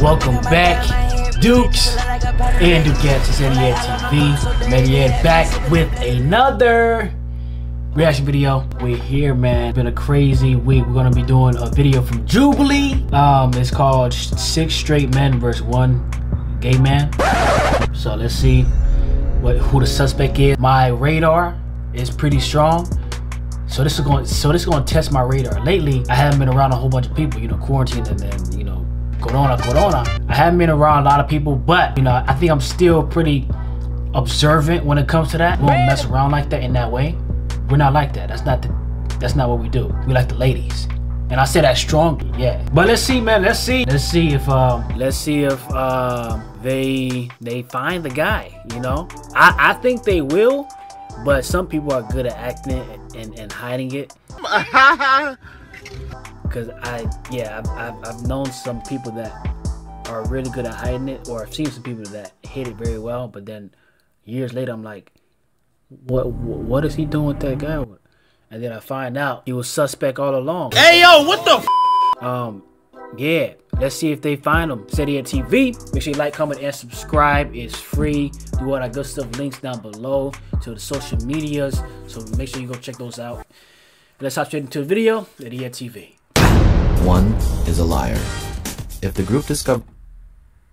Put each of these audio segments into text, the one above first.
Welcome back, Dukes and Dukettes. It's Eddie TV. Eddie back with another reaction video. We're here, man. It's been a crazy week. We're gonna be doing a video from Jubilee. Um, it's called Six Straight Men versus One Gay Man. So let's see what who the suspect is. My radar is pretty strong. So this is going so this is going to test my radar. Lately, I haven't been around a whole bunch of people, you know, quarantine and then, you know, corona, corona. I haven't been around a lot of people, but, you know, I think I'm still pretty observant when it comes to that. We don't mess around like that in that way. We're not like that. That's not the that's not what we do. We like the ladies. And I say that strongly, yeah. But let's see, man. Let's see. Let's see if um let's see if um they they find the guy, you know? I, I think they will, but some people are good at acting and, and, and hiding it. Because I, yeah, I've, I've, I've known some people that are really good at hiding it, or I've seen some people that hit it very well, but then years later, I'm like, what, what is he doing with that guy? And then I find out he was suspect all along. Hey, yo, what the Um, yeah, let's see if they find him. City TV. Make sure you like, comment, and subscribe. It's free. Do all that good stuff. Links down below to the social medias. So make sure you go check those out. Let's hop straight into the video. EddyEd TV. One is a liar. If the group discovers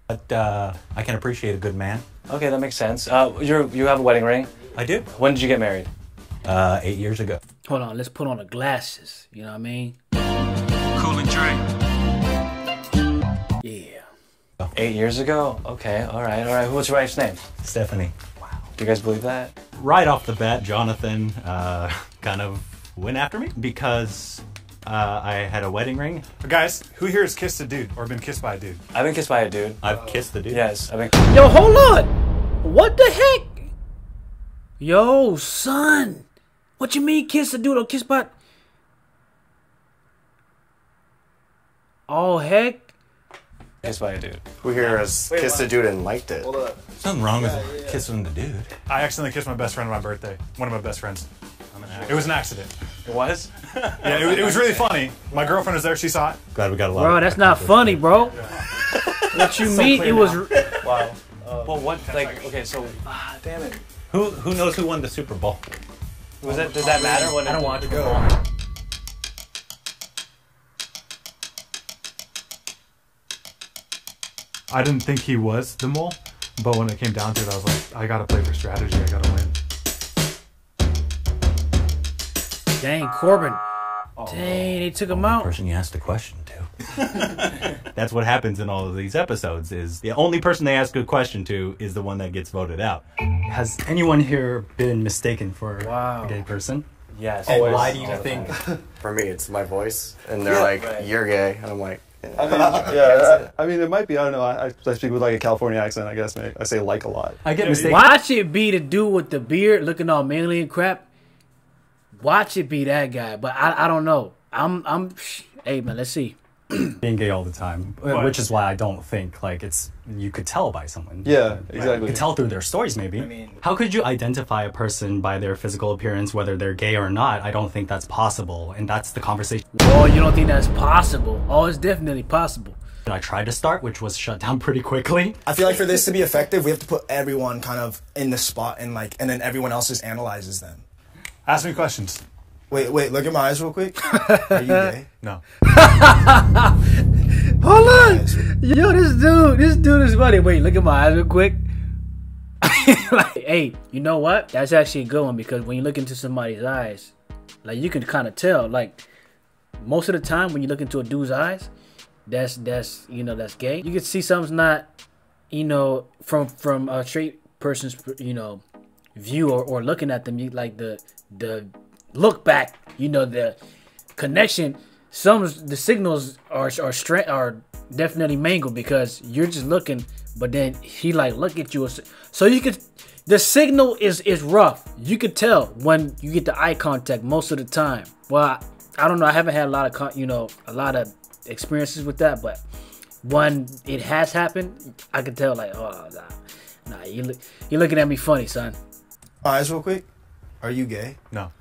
But uh, I can appreciate a good man. Okay, that makes sense. Uh, you you have a wedding ring. I do. When did you get married? Uh, eight years ago. Hold on, let's put on the glasses. You know what I mean? Cool and Dre. Yeah. Eight years ago. Okay, all right, all right. What's your wife's name? Stephanie. Wow. Do you guys believe that? Right off the bat, Jonathan uh, kind of went after me because uh, I had a wedding ring. Guys, who here has kissed a dude or been kissed by a dude? I've been kissed by a dude. I've kissed the dude. Yes, I've been. Yo, hold on. What the heck? Yo, son. What you mean kiss a dude or kiss by? Oh heck. Kissed by a dude. Who here has kissed a dude and liked it? Hold There's nothing wrong with kissing the dude. I accidentally kissed my best friend on my birthday. One of my best friends. It was an accident. It was. Yeah, it, it was really funny. My girlfriend was there. She saw it. Glad we got a lot. Bro, of that's not funny, bro. What you mean? It was Wow. well, what? Like, okay, so. Ah, damn it. Who who knows who won the Super Bowl? Was that? Does that matter? When I don't want to go. I didn't think he was the mole, but when it came down to it, I was like, I gotta play for strategy. I gotta win. Dang, Corbin. Oh, Dang, they took him out. Person you asked a question to. that's what happens in all of these episodes. Is the only person they ask a question to is the one that gets voted out. Has anyone here been mistaken for Wow. a gay person? Yes. And always. why do you think? For me, it's my voice, and they're like, right. "You're gay," and I'm like, I mean, yeah, I, I mean, it might be. I don't know. I, I speak with like a California accent. I guess maybe. I say like a lot. I get mistaken. Watch it be the dude with the beard looking all manly and crap. Watch it be that guy. But I, I don't know. I'm I'm hey man, let's see. being gay all the time, uh, which is why I don't think like it's you could tell by someone. Yeah, exactly. You could tell through their stories, maybe. I mean, How could you identify a person by their physical appearance, whether they're gay or not? I don't think that's possible, and that's the conversation Oh, you don't think that's possible? Oh, it's definitely possible. I tried to start, which was shut down pretty quickly. I feel like for this to be effective, we have to put everyone kind of in the spot and like, and then everyone else just analyzes them. Ask me questions. Wait, wait, look at my eyes real quick. Are you gay? No. Hold on. Yo, this dude, this dude is funny. Wait, look at my eyes real quick. like, hey, you know what? That's actually a good one because when you look into somebody's eyes, like you can kind of tell. Like most of the time when you look into a dude's eyes, that's that's you know that's gay. You can see something's not, you know, from from a straight person's you know view or, or looking at them. You like the the look back. You know the connection. Some the signals are are straight are definitely mangled because you're just looking, but then he like look at you. So you could the signal is is rough. You could tell when you get the eye contact most of the time. Well, I, I don't know. I haven't had a lot of con- you know a lot of experiences with that, but when it has happened, I could tell like oh nah, nah you look you're looking at me funny, son. Eyes real quick. Are you gay? No.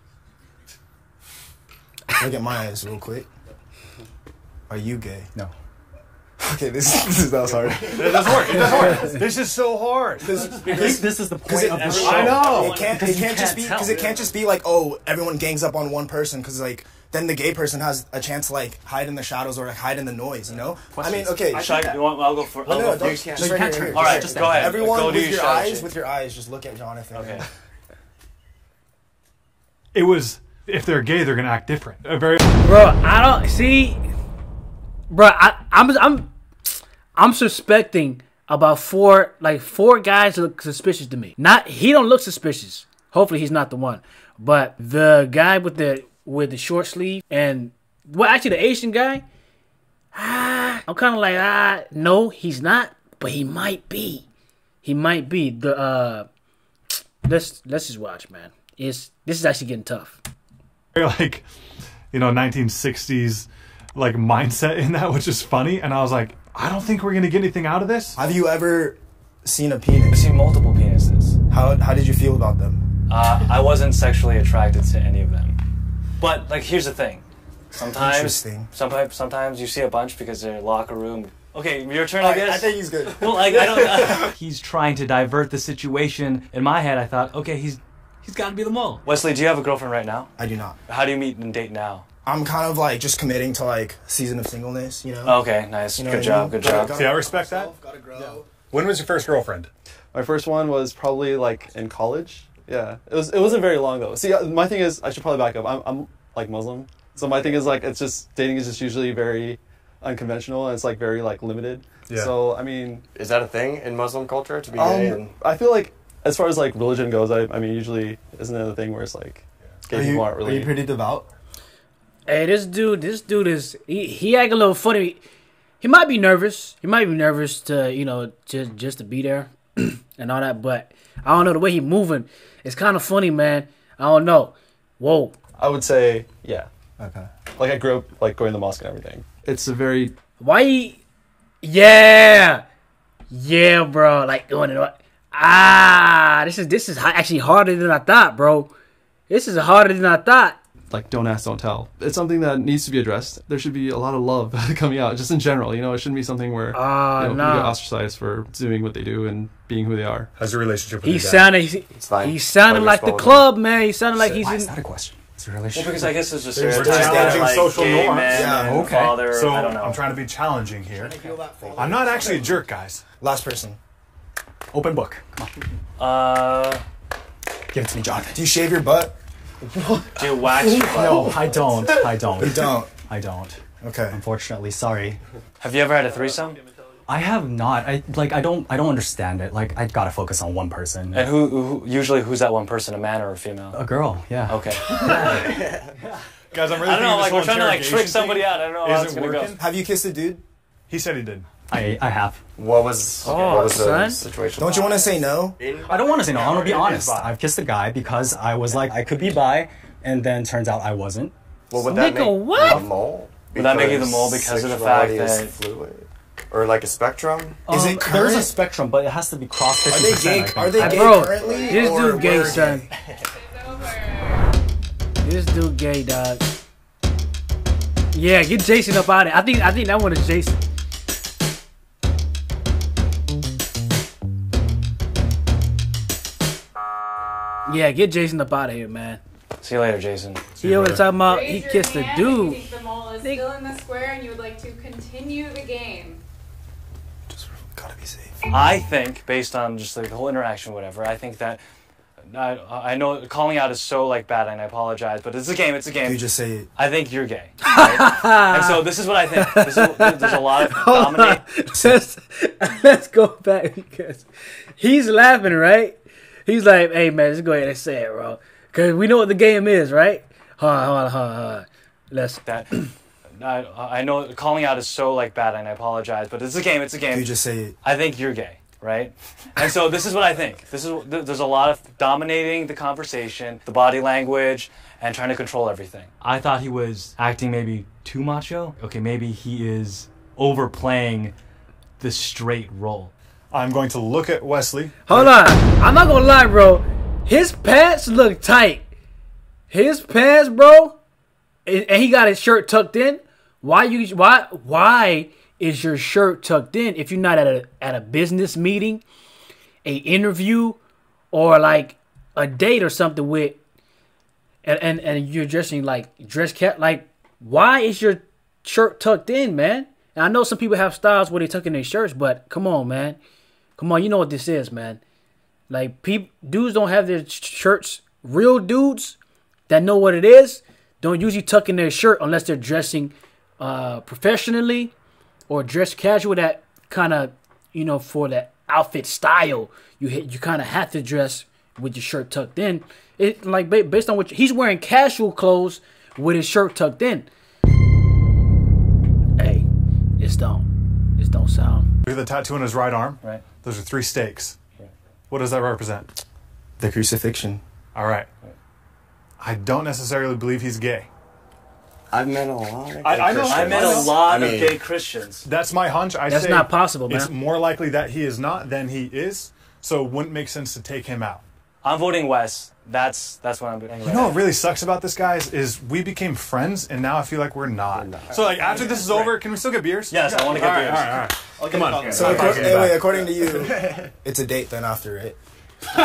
Look at my eyes real quick. Are you gay? No. Okay, this this is that was hard. It doesn't work. It doesn't work. This is so hard. I think this is the point of the show. I know. It can't. It can't just can't be because it can't just be like oh everyone gangs up on one person because like then the gay person has a chance to like hide in the shadows or like hide in the noise. You know. I mean, okay. Should I, you want, I'll go for. No, I'll no, go no, don't, first. just No, you right can't here, turn. here, All right, here. just go ahead. Everyone Go do with your your strategy. eyes, with your eyes, just look at Jonathan. Okay. It was if they're gay, they're gonna act different. A very Bro, I don't see. Bro, I, I'm I'm I'm suspecting about four like four guys look suspicious to me. Not he don't look suspicious. Hopefully he's not the one. But the guy with the with the short sleeve and well actually the Asian guy, ah, I'm kind of like ah no he's not, but he might be. He might be the uh. Let's let's just watch, man. It's this is actually getting tough. like you know 1960s like mindset in that, which is funny. And I was like, I don't think we're gonna get anything out of this. Have you ever seen a I've penis? seen multiple penises. How how did you feel about them? Uh, I wasn't sexually attracted to any of them. But like, here's the thing. Sometimes, Interesting. sometimes, sometimes you see a bunch because they're locker room. Okay, your turn, I guess. I think he's good. well, like I don't. He's trying to divert the situation. In my head, I thought, okay, he's he's got to be the mole. Wesley, do you have a girlfriend right now? I do not. How do you meet and date now? I'm kind of like just committing to like season of singleness. You know. Okay, nice. You know good what I job. mean? Good job. Gotta- See, I respect that. Gotta grow. When was your first girlfriend? My first one was probably like in college. Yeah, it was. It wasn't very long though. See, uh, my thing is, I should probably back up. I'm, I'm like Muslim, so my thing is like it's just dating is just usually very unconventional and it's like very like limited. Yeah. So I mean, Is that a thing in Muslim culture to be gay? um, And I feel like as far as like religion goes, I, I mean, usually isn't it a thing where it's like gay Are people you, aren't are really. you pretty devout? Hey, this dude, this dude is he, he act a little funny. He might be nervous. He might be nervous to you know just just to be there and all that. But I don't know the way he moving. It's kind of funny, man. I don't know. Whoa. I would say yeah. Okay. Like I grew up like going to the mosque and everything. It's a very Why? Yeah, yeah, bro. Like doing it. Ah, this is this is actually harder than I thought, bro. This is harder than I thought. like don't ask, don't tell. It's something that needs to be addressed. There should be a lot of love coming out, just in general. You know, it shouldn't be something where Ah, you know, nah. people get ostracized for doing what they do and being who they are. How's your relationship with He your dad? sounded he, it's fine. he sounded like the respond. club, man. He sounded like he's Why in. is that a question? It's a Well, relationship. because I guess it's just There's- stereotypes there's that, challenging like social gay norms. Yeah, Okay. father. so I don't know. I'm trying to be challenging here. I'm not actually a jerk, guys. Last person. Open book. Come on. Uh, Give it to me, Jonathan. Do you shave your butt? do you wax your butt? No, I don't. I don't. You don't. I don't. Okay. Unfortunately, sorry. Have you ever had a threesome? I have not. I like. I don't. I don't understand it. Like, I gotta focus on one person. And who, who usually who's that one person? A man or a female? A girl. Yeah. Okay. Guys, I'm really I don't know. Like we're trying to like trick somebody thing out. I don't know how it's Isn't gonna working. go. Have you kissed a dude? He said he did. I. I have. What was Oh, what was the son. situation? Don't you want to say no? I don't want to say no. I want to be honest. I've kissed a guy because I was like, I could be bi, and then turns out I wasn't. Well, would that Nigga, make what? a mole? Would that make you the mole because of the fact sexuality is that- fluid, or like a spectrum? Is Um, it There's a spectrum, but it has to be cross Are 50%. they I gay? think. Are they gay bro, currently? this or dude gay, were son. This dude gay, dog. Yeah, get Jason up out of it. I think I think that one is Jason. Yeah, get Jason up out of here, man. See you later, Jason. He over talking about he Raise your kissed a hand if you dude. think the mole is They- still in the square and you would like to continue the game. Gotta be safe. I think, based on just like the whole interaction, whatever, I think that I, I know calling out is so like bad, and I apologize, but it's a game. It's a game. You just say I think you're gay. right? and so this is what I think. This is, there's a lot of Hold dominate. on. Let's, let's go back because he's laughing, right? He's like, hey man, let's go ahead and say it, bro. Cause we know what the game is, right? Hold on, hold on, hold on, hold on. Let's that I, I know calling out is so like bad, and I apologize, but it's a game. It's a game. you just say it. I think you're gay, right? And so this is what I think. This is th- there's a lot of dominating the conversation, the body language, and trying to control everything. I thought he was acting maybe too macho. Okay, maybe he is overplaying the straight role. I'm going to look at Wesley. hold on. I'm not gonna lie, bro. His pants look tight. His pants, bro, and he got his shirt tucked in. Why you? Why? Why is your shirt tucked in if you're not at a at a business meeting, a interview, or like a date or something with and and, and you're dressing like dress cat like why is your shirt tucked in, man? And I know some people have styles where they tuck in their shirts, but come on, man. Come on, you know what this is, man. Like people dudes don't have their sh- shirts. Real dudes that know what it is don't usually tuck in their shirt unless they're dressing uh, professionally or dress casual. That kind of you know for that outfit style, you you kind of have to dress with your shirt tucked in. It like ba- based on what he's wearing casual clothes with his shirt tucked in. Hey, this don't this don't sound Look at the tattoo on his right arm. Right. Those are three stakes. What does that represent? The crucifixion. All right. I don't necessarily believe he's gay. I've met a lot of I- gay I know- I Christians. met a lot I of gay Christians. That's my hunch. I That's say not possible, man. It's more likely that he is not than he is. So it wouldn't make sense to take him out. I'm voting Wes. That's that's what I'm doing. You know what really sucks about this, guys, is we became friends, and now I feel like we're not. So like after this is over, can we still get beers? Yes, I want to get All right, beers. all right, all right. Come on. it. So, Okay. acco- Okay, hey, wait, according to you, it's a date then after, right?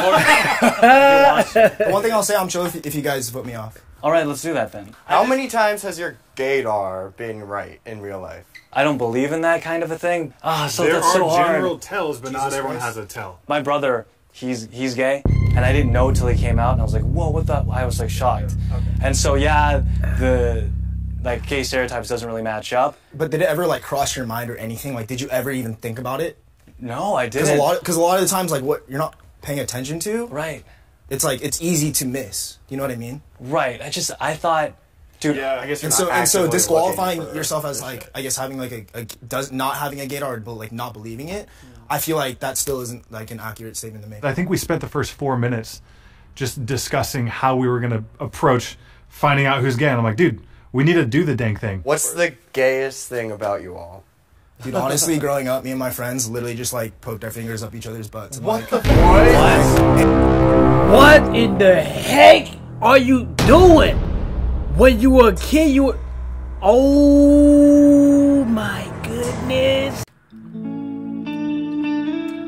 The one thing I'll say, I'm chill if, if you guys put me off. All right, let's do that then. How many times has your gaydar been right in real life? I don't believe in that kind of a thing. Ah, so there that's are so hard. There are general tells, but not everyone Christ. has a tell. My brother, he's he's gay, and I didn't know till he came out, and I was like, whoa, what the? I was like shocked. And so yeah, the like gay stereotypes doesn't really match up. But did it ever like cross your mind or anything? Like, did you ever even think about it? No, I didn't. Because a lot, because a lot of the times, like what you're not paying attention to, right, it's like it's easy to miss. You know what I mean? right. I just I thought, dude. Yeah, I guess And so, and so, disqualifying yourself as like, I guess having like a, a does not having a gaydar, but like not believing it. I feel like that still isn't like an accurate statement to make. I think we spent the first four minutes just discussing how we were going to approach finding out who's gay. And I'm like, dude, we need to do the dang thing. What's the gayest thing about you all? Dude, honestly, growing up, me and my friends literally just like poked our fingers up each other's butts. and, like, What in the heck are you doing? When you were a kid, you were. Oh my goodness.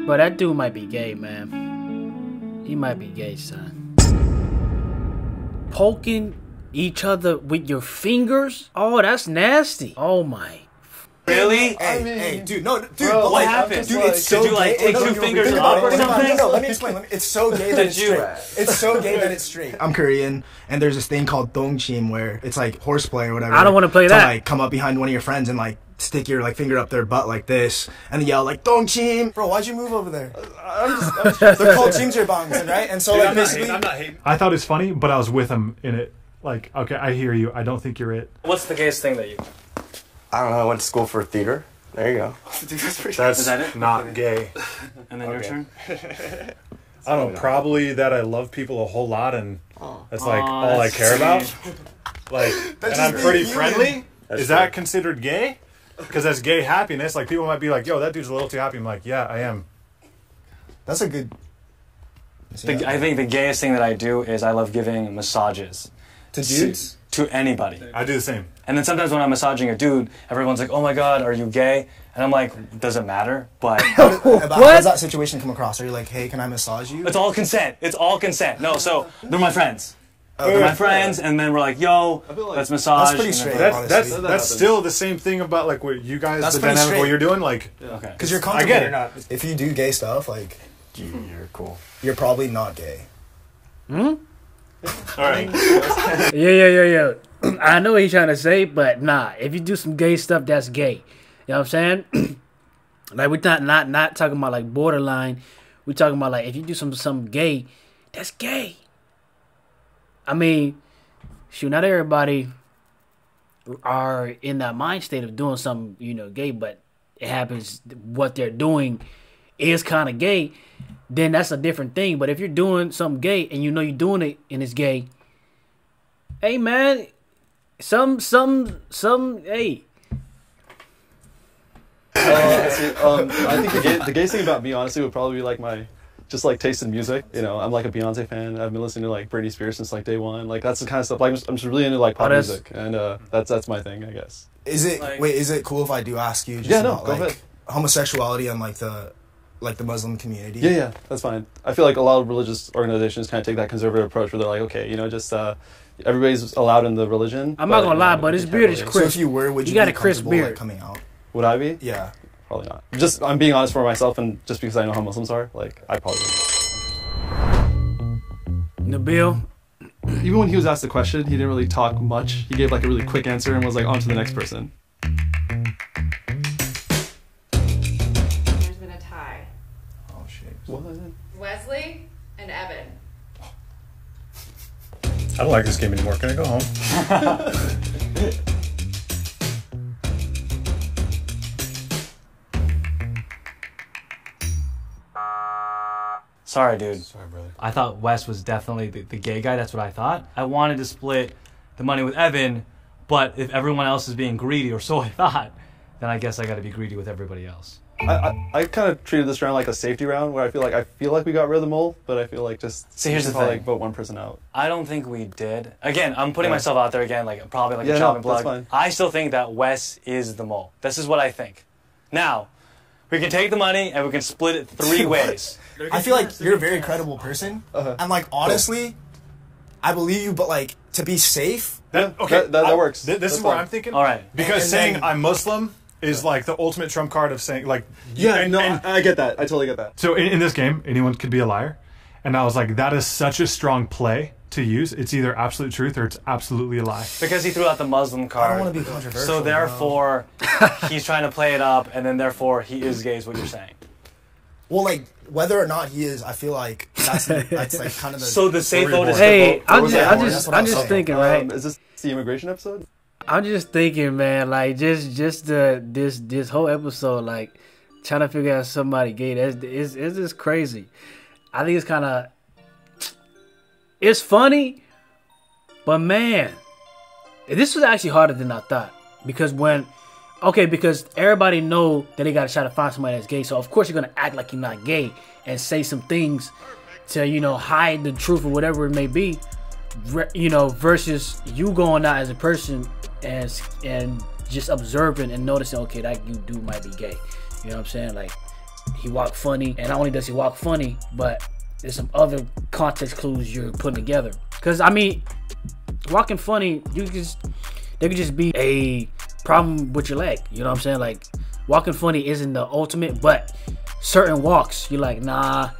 Bro, that dude might be gay, man. He might be gay, son. Poking each other with your fingers? Oh, that's nasty. Oh my. Really? Hey, hey, dude, no, dude, Bro, but, what like, happened? Dude, it's Did so you, like, gay. take no, two no, fingers think about or it. No, no, no, something? No, let me explain. Let me, it's so gay that Did it's you- straight. It's so gay that it's straight. I'm Korean, and there's this thing called dongchim where it's like horseplay or whatever. I don't wanna play to, that. like come up behind one of your friends and like stick your like finger up their butt like this, and yell like dongchim. Bro, why'd you move over there? Uh, They're called jingjerbangs, right? And so like I'm basically, not hating. I thought it was funny, but I was with him in it. Like, okay, I hear you. I don't think you're it. What's the gayest thing that you? I don't know. I went to school for theatre. There you go. That's Is that it? not gay. And then your turn. I don't know. Probably that I love people a whole lot, and that's like Aw, all I that's care about. Like, and I'm being pretty human. friendly. That's Is that true. considered gay? Because that's gay happiness. Like people might be like, "Yo, that dude's a little too happy." I'm like, "Yeah, I am." that's a good. The, I think the gayest thing that I do is I love giving massages to dudes. To anybody. I do the same. And then sometimes when I'm massaging a dude, everyone's like, "Oh my god, are you gay?" And I'm like, "Doesn't matter." But How, how does that situation come across? Are you like, hey, can I massage you? it's all consent. It's all consent. No, so they're my friends. They're my friends, and then we're like, "Yo, let's massage." That's pretty straight. That's that's That that's still the same thing about like what you guys That's the pretty dynamic what you're doing. Like, Okay. Because you're I comfortable. get it. Not. If you do gay stuff, like You're cool. you're probably not gay. Hmm? All right, Yeah, yeah, yeah, yeah. I know what he's trying to say, but nah. If you do some gay stuff, that's gay. You know what I'm saying? like we're not not not talking about like borderline. We're talking about like if you do some some gay, that's gay. I mean, shoot, not everybody are in that mind state of doing something, you know, gay, but it happens what they're doing is kind of gay, then that's a different thing. But if you're doing something gay and you know you're doing it and it's gay, hey man, some some some hey, Uh, um, I think the, gay, the gayest thing about me, honestly, would probably be like my just like taste in music. You know, I'm like a Beyonce fan. I've been listening to like Britney Spears since like day one. Like that's the kind of stuff. Like I'm just, I'm just really into like pop Oh, that's- music, and uh, that's that's my thing, I guess. Is it Like- wait? Is it cool if I do ask you? Just Yeah, no, about, go like, ahead. Homosexuality and like the like the Muslim community. Yeah, yeah, that's fine. I feel like a lot of religious organizations kind of take that conservative approach where they're like, okay, you know, just uh, everybody's allowed in the religion. I'm not gonna lie, know, but his beard is really- So crisp. if you were, would You you, got be a crisp beard. like, coming out? Would I be? Yeah. Probably not. Just I'm being honest for myself, and just because I know how Muslims are, like I probably wouldn't. Nabil, Even when he was asked the question, he didn't really talk much. He gave like a really quick answer and was like on to the next person. What? Wesley and Evan. I don't like this game anymore. Can I go home? Sorry, dude. Sorry, brother. I thought Wes was definitely the, the gay guy. That's what I thought. I wanted to split the money with Evan, but if everyone else is being greedy, or so I thought, then I guess I got to be greedy with everybody else. I, I, I kind of treated this round like a safety round where I feel like I feel like we got rid of the mole, but I feel like just See, here's the should probably thing. like vote one person out. I don't think we did. Again, I'm putting Yeah. myself out there again, like probably like Yeah, a no, chopping that's plug. fine. I still think that Wes is the mole. This is what I think. Now, we can take the money and we can split it three ways. I feel like you're a very credible person, Uh-huh. and like honestly, I believe you. But like to be safe, That, okay, that- that- that I- works. thi- this That's is what fine. I'm thinking. All right. Because And saying then- I'm Muslim is like the ultimate trump card of saying like Yeah, and- no, and- I, I get that. I totally get that. So in, in this game, anyone could be a liar, and I was like, that is such a strong play to use. It's either absolute truth or it's absolutely a lie. Because he threw out the Muslim card. I don't want to be controversial. So you know? therefore, he's trying to play it up, and then therefore he is gay. Is what you're saying? well, like whether or not he is, I feel like that's that's like kind of the. So the safe vote is hey. I'm was just, I'm just, I'm I'm just thinking, right? Um, is this the immigration episode? I'm just thinking, man, like just just the this this whole episode, like trying to figure out somebody gay. That's is is just crazy. I think it's kind of it's funny, but man, this was actually harder than I thought because when okay, because everybody know that they got to try to find somebody that's gay, so of course you're gonna act like you're not gay and say some things to you know hide the truth or whatever it may be you know, versus you going out as a person and and just observing and noticing, okay, that you dude might be gay. You know what I'm saying? Like he walk funny, and not only does he walk funny, but there's some other context clues you're putting together. Cause I mean, walking funny, you just there could just be a problem with your leg. You know what I'm saying? Like walking funny isn't the ultimate, but certain walks you're like, nah,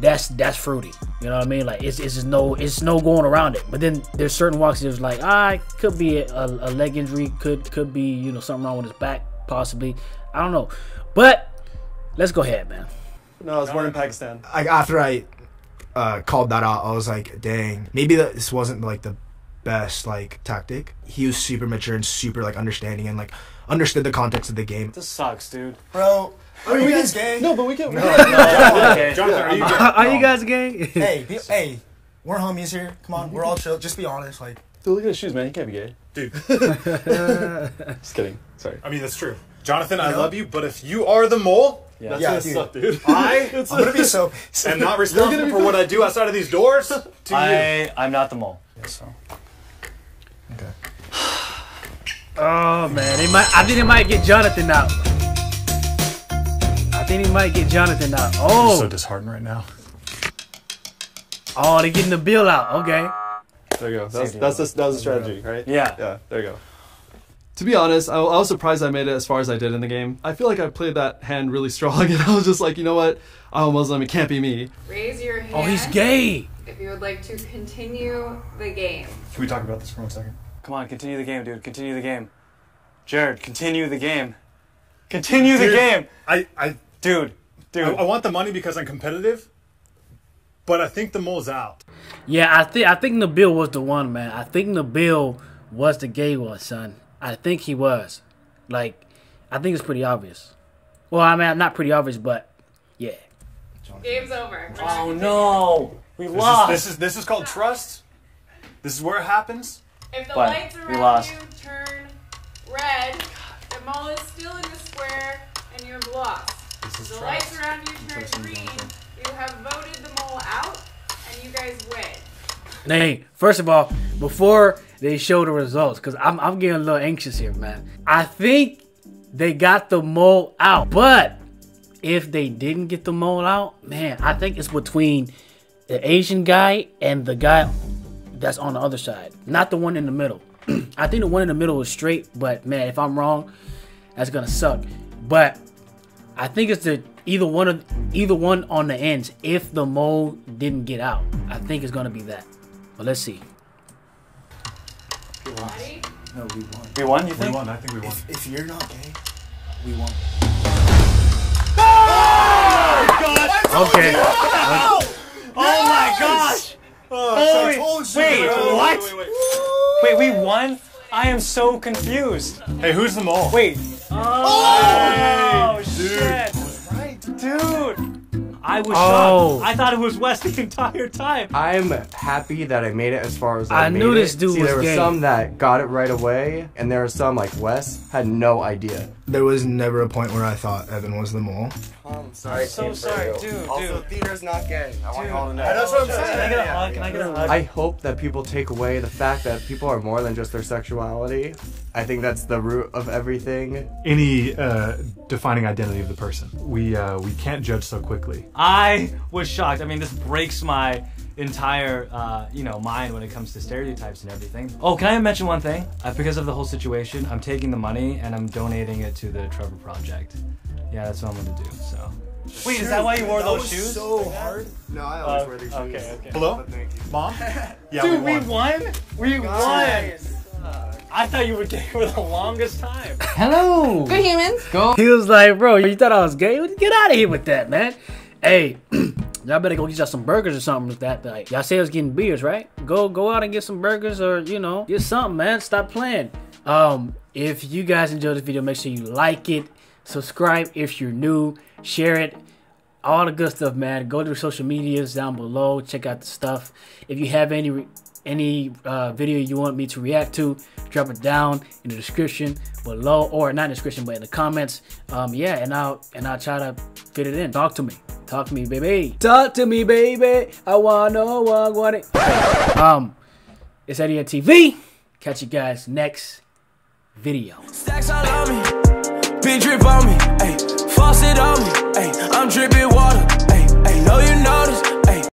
that's that's fruity. You know what I mean? Like it's it's just no it's no going around it. But then there's certain walks that's like, ah, it could be a, a leg injury, could could be you know something wrong with his back, possibly. I don't know, but let's go ahead, man. No, I was born in Pakistan. like after I uh, called that out, I was like, dang, maybe this wasn't like the best like tactic. He was super mature and super like understanding and like understood the context of the game. This sucks, dude. Bro, are you guys gay? No, but we can. Okay. Jonathan, are you gay? Are you guys gay? Hey, be, hey, we're homies here. Come on, we're all chill. Just be honest, like. Dude, look at his shoes, man. He can't be gay. Dude, Just kidding. Sorry. I mean that's true. Jonathan, I know? love you, but if you are the mole, Yeah. That's Yeah, gonna dude. suck, dude. I I'm gonna be so. am not responsible for what I do outside of these doors. To you. I I'm not the mole. So Okay. oh man, they might. I think it might get Jonathan out. I think he might get Jonathan out. I'm Oh, so disheartened right now. oh, they're getting the bill out. Okay. There you go. That's Safety that's the, that was the strategy, right? Yeah. Yeah. There you go. To be honest, I, I was surprised I made it as far as I did in the game. I feel like I played that hand really strong, and I was just like, you know what? I'm a Muslim. It can't be me. Raise your hand. Oh, he's gay. If you would like to continue the game. Can we talk about this for one second? come on, continue the game, dude. Continue the game. Jared, continue the game. Continue the game, I I, dude. Dude, I I want the money because I'm competitive, but I think the mole's out. Yeah, I think I think Nabil was the one, man. I think Nabil was the gay one, son. I think he was. Like, I think it's pretty obvious. Well, I mean, not pretty obvious, but yeah. Game's over. Oh no, we This lost. is, this is this is called trust. This is where it happens. If the But lights we around lost. you turn red, the mole is still in the square and you have lost. The lights around you turn green. You have voted the mole out, and you guys win. Hey, first of all, before they show the results, because I'm, I'm getting a little anxious here, man. I think they got the mole out, but if they didn't get the mole out, man, I think it's between the Asian guy and the guy that's on the other side, not the one in the middle. I think the one in the middle is straight, but man, if I'm wrong, that's gonna suck. But I think it's the either one of either one on the ends. If the mole didn't get out, I think it's gonna be that. But let's see. Ready? No, we won. We won, you We won. I think we won. If, if you're not gay, we won. Oh okay. Oh my gosh! Oh, oh wait, wait, what? Wait, we won? I am so confused. Hey, who's the mole? Wait. Oh, shit. Dude. I was Oh. shocked. I thought it was Wes the entire time. I'm happy that I made it as far as I I, made knew this it. dude See, was there were gay. some that got it right away, and there are some like Wes had no idea. There was never a point where I thought Evan was the mole. I'm sorry. I'm so Team sorry, Froyo. dude, Also, dude. Theater's not gay. I want y'all to know. That's what I'm saying. Can I get a hug? Can I get a hug? I hope that people take away the fact that people are more than just their sexuality. I think that's the root of everything. Any uh, defining identity of the person. We uh, we can't judge so quickly. I was shocked. I mean, this breaks my entire, uh, you know, mind when it comes to stereotypes and everything. Oh, can I mention one thing? Uh, because of the whole situation, I'm taking the money and I'm donating it to the Trevor Project. Yeah, that's what I'm gonna do. So. Wait, is that why you wore those shoes? So hard. No, I always wear these shoes. Okay, okay. Hello, mom. Yeah, Dude, we we won. won. We won. I thought you were gay for the longest time. Hello. Good humans. Go. He was like, bro, you thought I was gay? Get out of here with that, man. Hey, y'all better go get y'all some burgers or something like that. Like, y'all say I was getting beers, right? Go go out and get some burgers or, you know, get something, man. Stop playing. Um, if you guys enjoyed this video, make sure you like it, subscribe if you're new, share it, all the good stuff, man. Go to the social medias down below, check out the stuff. If you have any any uh, video you want me to react to, drop it down in the description below, or not in the description, but in the comments. Um, yeah, and I'll and I'll try to fit it in. Talk to me, talk to me, baby. Talk to me, baby. I wanna know what I want it. Okay. Um, it's EddyEd TV. Catch you guys next video. Stacks all on me, big drip on me, ayy, faucet on me, ayy, I'm dripping water, ayy, ayy, know you notice,